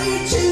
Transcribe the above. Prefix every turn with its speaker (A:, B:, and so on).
A: body